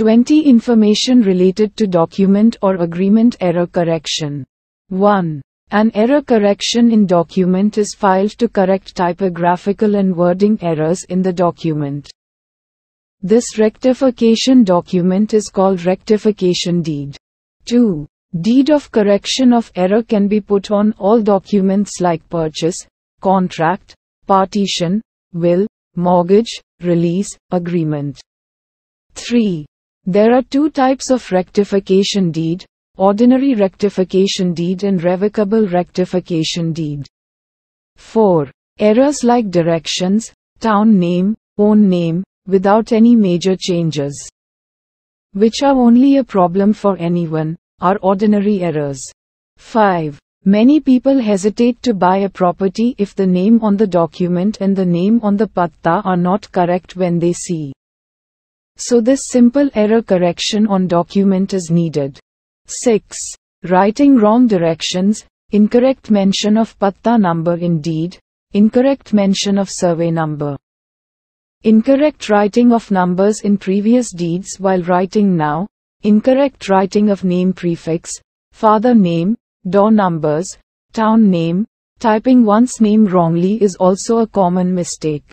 20 Information related to document or agreement error correction. 1. An error correction in document is filed to correct typographical and wording errors in the document. This rectification document is called rectification deed. 2. Deed of correction of error can be put on all documents like purchase, contract, partition, will, mortgage, release, agreement. 3. There are two types of rectification deed, ordinary rectification deed and revocable rectification deed. 4. Errors like directions, town name, own name, without any major changes, which are only a problem for anyone, are ordinary errors. 5. Many people hesitate to buy a property if the name on the document and the name on the patta are not correct when they see. So this simple error correction on document is needed. 6. Writing wrong directions, incorrect mention of patta number in deed, incorrect mention of survey number. Incorrect writing of numbers in previous deeds while writing now, incorrect writing of name prefix, father name, door numbers, town name, typing one's name wrongly is also a common mistake.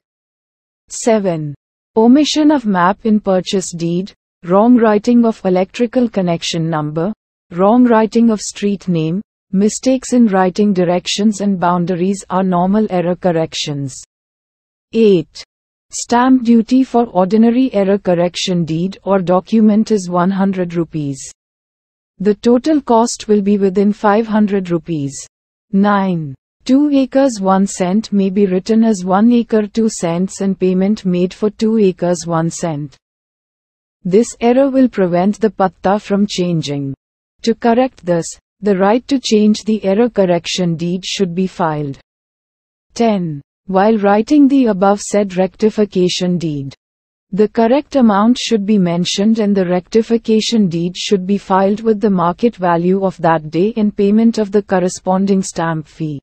7. Omission of map in purchase deed, wrong writing of electrical connection number, wrong writing of street name, mistakes in writing directions and boundaries are normal error corrections. 8. Stamp duty for ordinary error correction deed or document is 100 rupees. The total cost will be within 500 rupees. 9. 2 acres 1 cent may be written as 1 acre 2 cents and payment made for 2 acres 1 cent. This error will prevent the patta from changing. To correct this, the right to change the error correction deed should be filed. 10. While writing the above said rectification deed, the correct amount should be mentioned and the rectification deed should be filed with the market value of that day in payment of the corresponding stamp fee.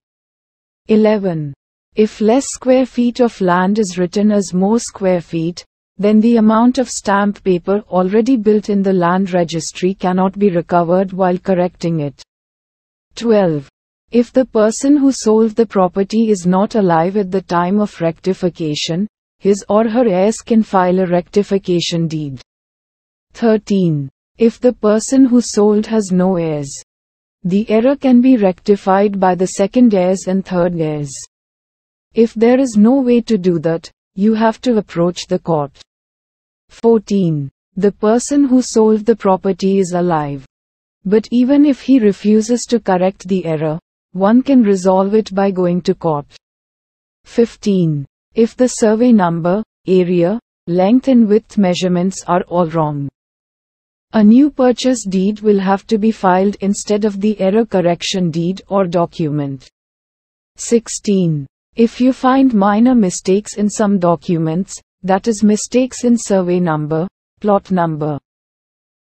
11. If less square feet of land is written as more square feet, then the amount of stamp paper already built in the land registry cannot be recovered while correcting it. 12. If the person who sold the property is not alive at the time of rectification, his or her heirs can file a rectification deed. 13. If the person who sold has no heirs, the error can be rectified by the second heirs and third heirs. If there is no way to do that, you have to approach the court. 14. The person who sold the property is alive. But even if he refuses to correct the error, one can resolve it by going to court. 15. If the survey number, area, length and width measurements are all wrong. A new purchase deed will have to be filed instead of the error correction deed or document. 16. If you find minor mistakes in some documents, that is mistakes in survey number, plot number,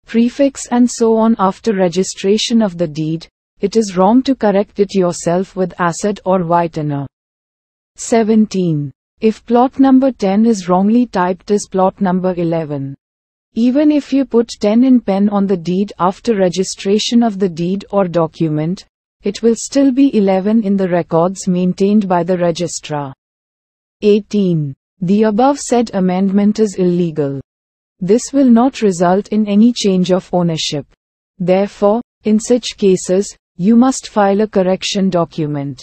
prefix and so on after registration of the deed, it is wrong to correct it yourself with acid or whitener. 17. If plot number 10 is wrongly typed as plot number 11. Even if you put 10 in pen on the deed after registration of the deed or document, it will still be 11 in the records maintained by the registrar. 18. The above said amendment is illegal. This will not result in any change of ownership. Therefore, in such cases, you must file a correction document.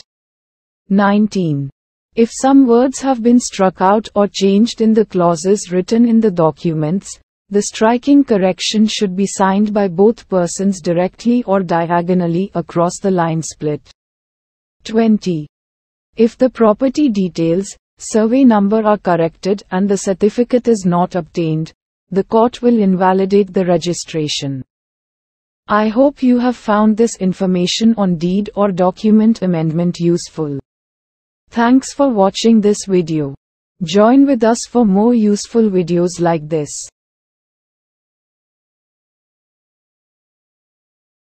19. If some words have been struck out or changed in the clauses written in the documents, the striking correction should be signed by both persons directly or diagonally across the line split. 20. If the property details, survey number are corrected and the certificate is not obtained, the court will invalidate the registration. I hope you have found this information on deed or document amendment useful. Thanks for watching this video. Join with us for more useful videos like this.